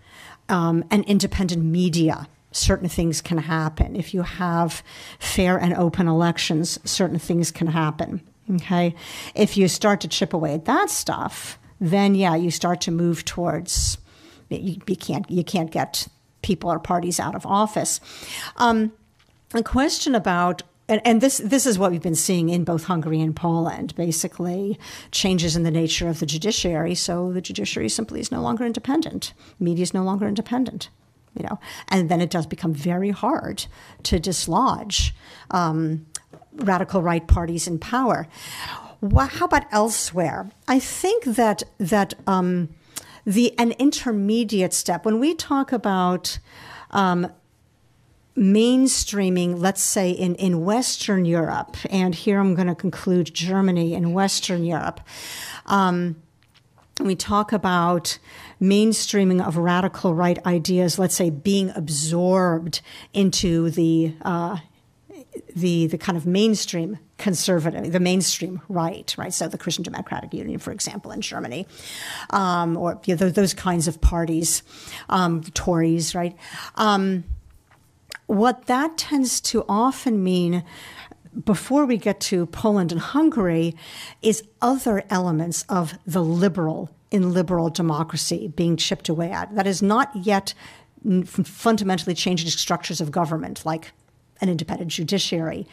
um, an independent media, certain things can happen. If you have fair and open elections, certain things can happen. Okay. If you start to chip away at that stuff, then yeah, you start to move towards you, you can't you can't get people or parties out of office. Um, a question about and, and, this this is what we've been seeing in both Hungary and Poland. Basically, changes in the nature of the judiciary. So the judiciary simply is no longer independent. Media is no longer independent. You know, and then it does become very hard to dislodge um, radical right parties in power. Well, how about elsewhere? I think that that. Um, the an intermediate step when we talk about um, mainstreaming, let's say in, in Western Europe, and here I'm going to conclude Germany in Western Europe. Um, we talk about mainstreaming of radical right ideas, let's say being absorbed into the uh, the the kind of mainstream conservative, the mainstream right, right? So the Christian Democratic Union, for example, in Germany, um, or you know, those kinds of parties, um, Tories, right? Um, what that tends to often mean before we get to Poland and Hungary is other elements of the liberal in liberal democracy being chipped away at. That is not yet fundamentally changing structures of government like an independent judiciary,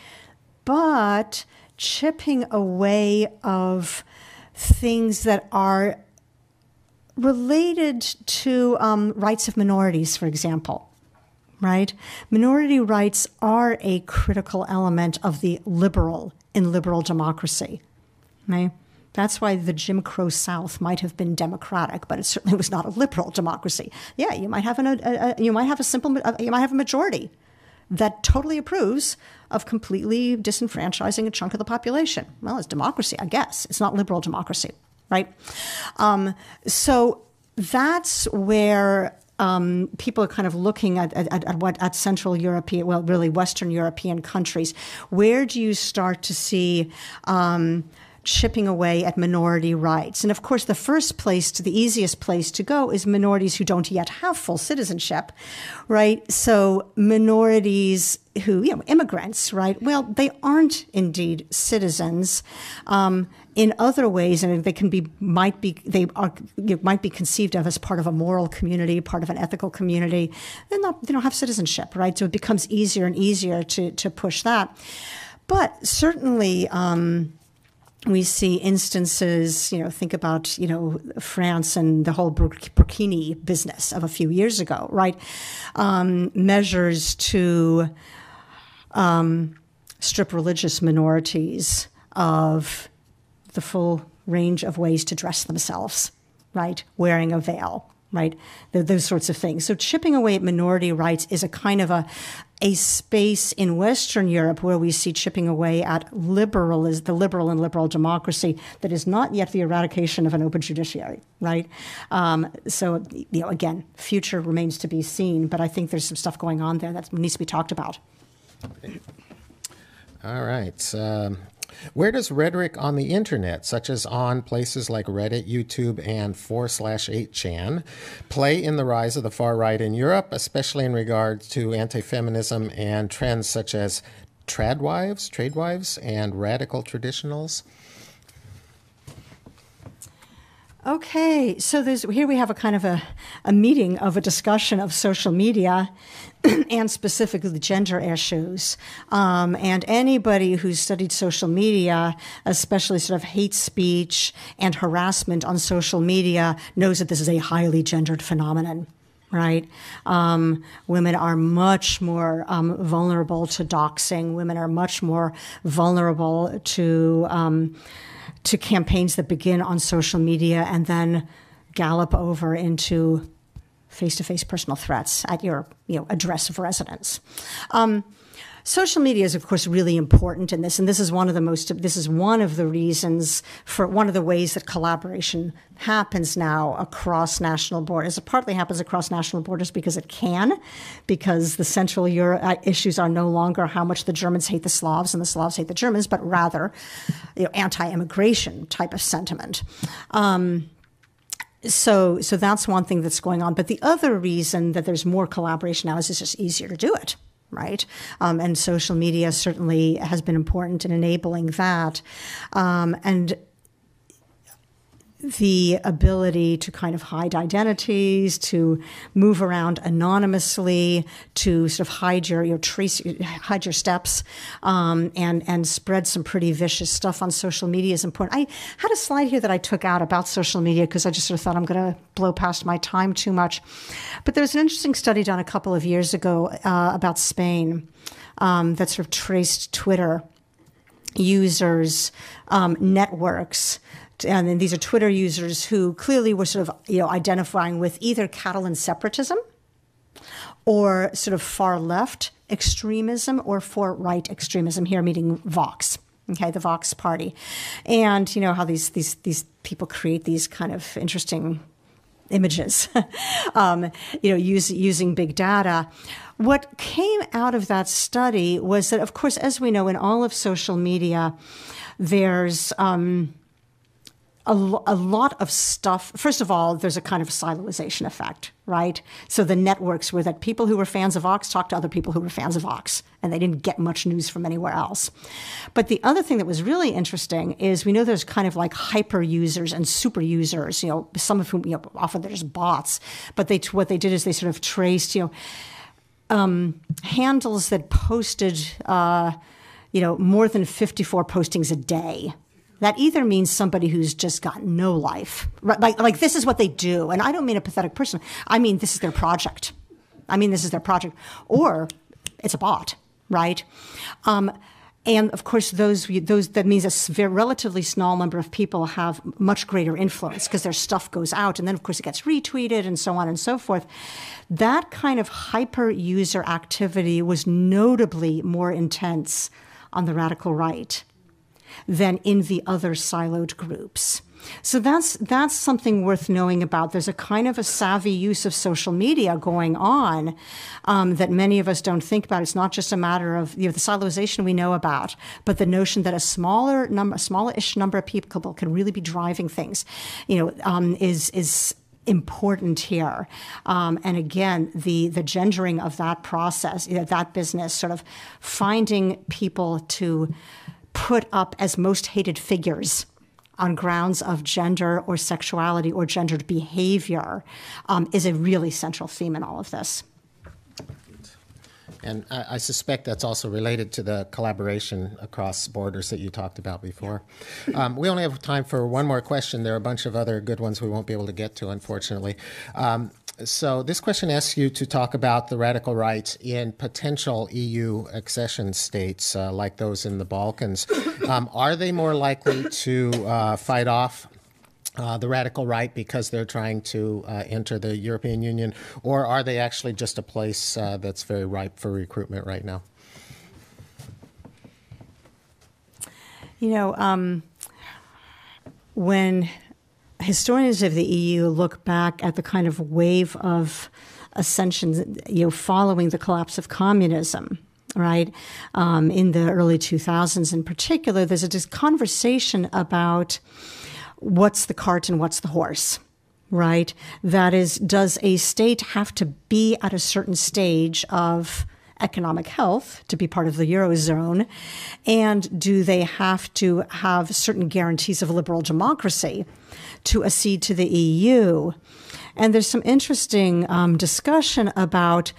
but chipping away of things that are related to um, rights of minorities, for example, right? Minority rights are a critical element of the liberal in liberal democracy, right? That's why the Jim Crow South might have been democratic, but it certainly was not a liberal democracy. Yeah, you might have an, a, a, you might have a simple you might have a majority that totally approves of completely disenfranchising a chunk of the population. Well, it's democracy, I guess. It's not liberal democracy, right? Um, so that's where um, people are kind of looking at, at, at, what at Central European, well, really Western European countries. Where do you start to see? Um, chipping away at minority rights. And of course, the first place to the easiest place to go is minorities who don't yet have full citizenship, right? So minorities who, you know, immigrants, right? Well, they aren't indeed citizens. Um, in other ways, and they can be might be they are you know, might be conceived of as part of a moral community, part of an ethical community. They're not they don't have citizenship, right? So it becomes easier and easier to to push that. But certainly. Um, we see instances, you know, think about, you know, France and the whole burkini business of a few years ago, right? Um, measures to um, strip religious minorities of the full range of ways to dress themselves, right? Wearing a veil, right? those sorts of things. So chipping away at minority rights is a kind of a, a space in Western Europe where we see chipping away at liberal is the liberal and liberal democracy that is not yet the eradication of an open judiciary, right? Um, so, you know, again, future remains to be seen, but I think there's some stuff going on there that needs to be talked about. All right. Um, where does rhetoric on the internet, such as on places like Reddit, YouTube, and 4 slash 8chan, play in the rise of the far right in Europe, especially in regards to anti feminism and trends such as tradwives, tradewives, and radical traditionals? Okay, so there's here we have a kind of a, a meeting of a discussion of social media and specifically the gender issues. Um, and anybody who's studied social media, especially sort of hate speech and harassment on social media, knows that this is a highly gendered phenomenon right? Um, women are much more um, vulnerable to doxing. Women are much more vulnerable to um, to campaigns that begin on social media and then gallop over into face-to-face personal threats at your you know, address of residence. Um, social media is of course really important in this and this is one of the most this is one of the reasons for one of the ways that collaboration happens now across national borders it partly happens across national borders because it can because the central Euro uh, issues are no longer how much the germans hate the slavs and the slavs hate the germans but rather you know, anti-immigration type of sentiment um, so so that's one thing that's going on. But the other reason that there's more collaboration now is it's just easier to do it right? Um, and social media certainly has been important in enabling that. Um, and the ability to kind of hide identities, to move around anonymously, to sort of hide your your trace, hide your steps, um, and and spread some pretty vicious stuff on social media is important. I had a slide here that I took out about social media because I just sort of thought I'm going to blow past my time too much, but there was an interesting study done a couple of years ago uh, about Spain um, that sort of traced Twitter users, um, networks and then these are Twitter users who clearly were sort of you know identifying with either Catalan separatism or sort of far left extremism or far right extremism. Here, meeting Vox. Okay, the Vox Party, and you know how these these these people create these kind of interesting images, um, you know, use, using big data. What came out of that study was that, of course, as we know, in all of social media, there's um, a, a, lot of stuff. First of all, there's a kind of siloization effect, right? So the networks were that people who were fans of Vox talked to other people who were fans of Vox, and they didn't get much news from anywhere else. But the other thing that was really interesting is we know there's kind of like hyper users and super users. You know, some of whom you know often they're just bots, but they what they did is they sort of traced you know um, handles that posted. Uh, you know, more than 54 postings a day that either means somebody who's just got no life. Like, like this is what they do. And I don't mean a pathetic person. I mean, this is their project. I mean, this is their project, or it's a bot, right? Um, and of course, those those that means a relatively small number of people have much greater influence because their stuff goes out, and then of course it gets retweeted and so on and so forth. That kind of hyper user activity was notably more intense on the radical right than in the other siloed groups. So that's that's something worth knowing about. There's a kind of a savvy use of social media going on um, that many of us don't think about. It's not just a matter of you know the siloization we know about, but the notion that a smaller number, smallish number of people can really be driving things, you know, um, is is important here. Um, and again, the the gendering of that process, you know, that business, sort of finding people to put up as most hated figures on grounds of gender or sexuality or gendered behavior um, is a really central theme in all of this. And I, I, suspect that's also related to the collaboration across borders that you talked about before. Um, we only have time for one more question. There are a bunch of other good ones we won't be able to get to, unfortunately. Um, so this question asks you to talk about the radical right in potential EU accession states uh, like those in the Balkans. Um, are they more likely to uh, fight off uh, the radical right because they're trying to uh, enter the European Union, or are they actually just a place uh, that's very ripe for recruitment right now? You know, um, when historians of the EU look back at the kind of wave of ascension, you know, following the collapse of communism, right? Um, in the early 2000s, in particular, there's a conversation about what's the cart and what's the horse right? That is, does a state have to be at a certain stage of economic health to be part of the Eurozone? And do they have to have certain guarantees of liberal democracy to accede to the EU? And there's some interesting um, discussion about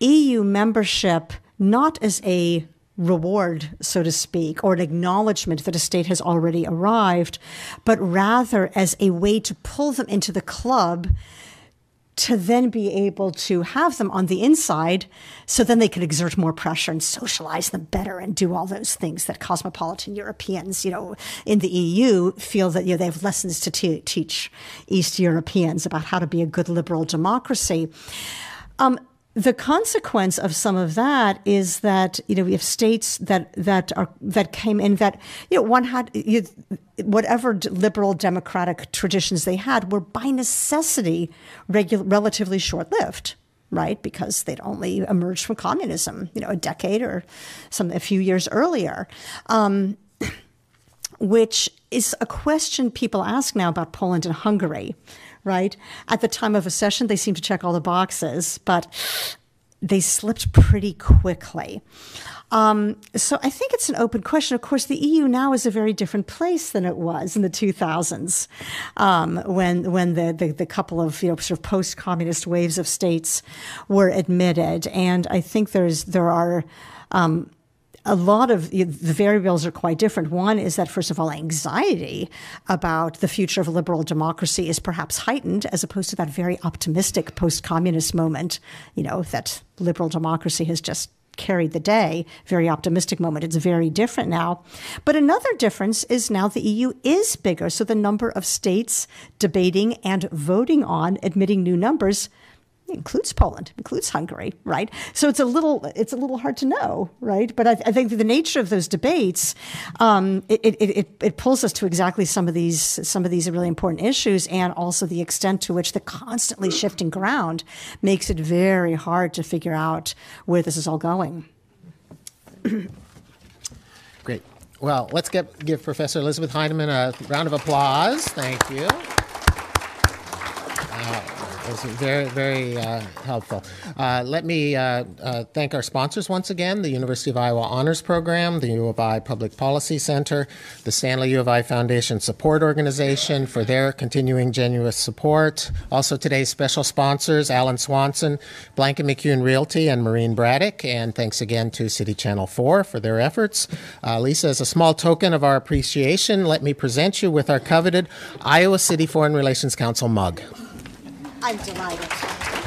EU membership not as a reward, so to speak, or an acknowledgement that a state has already arrived, but rather as a way to pull them into the club to then be able to have them on the inside so then they can exert more pressure and socialize them better and do all those things that cosmopolitan Europeans, you know, in the EU feel that, you know, they have lessons to teach East Europeans about how to be a good liberal democracy. Um, the consequence of some of that is that you know we have states that that are that came in that you know one had you, whatever liberal democratic traditions they had were by necessity regu- relatively short lived right? Because they'd only emerged from communism you know a decade or some a few years earlier um, which is a question people ask now about Poland and Hungary right? At the time of accession, they seem to check all the boxes, but they slipped pretty quickly. Um, so I think it's an open question. Of course, the EU now is a very different place than it was in the 2000s, um, when when the, the, the couple of you know sort of post-communist waves of states were admitted, and I think there's there are. Um, a lot of the variables are quite different. One is that, first of all, anxiety about the future of liberal democracy is perhaps heightened as opposed to that very optimistic post communist moment, you know, that liberal democracy has just carried the day, very optimistic moment. It's very different now. But another difference is now the EU is bigger. So the number of states debating and voting on admitting new numbers includes Poland, includes Hungary, right? So it's a little it's a little hard to know, right? But I, I think the nature of those debates um, it, it, it, it pulls us to exactly some of these some of these really important issues, and also the extent to which the constantly shifting ground makes it very hard to figure out where this is all going. Great. Well, let's get, give Professor Elizabeth Heineman a round of applause. Thank you. Was very, very uh, helpful. Uh, let me uh, uh, thank our sponsors once again the University of Iowa Honors Program, the U of I Public Policy Center, the Stanley U of I Foundation Support Organization for their continuing generous support. Also, today's special sponsors Alan Swanson, Blank and McCune Realty, and Maureen Braddock. And thanks again to City Channel 4 for their efforts. Uh, Lisa, as a small token of our appreciation, let me present you with our coveted Iowa City Foreign Relations Council mug. 按着那一个。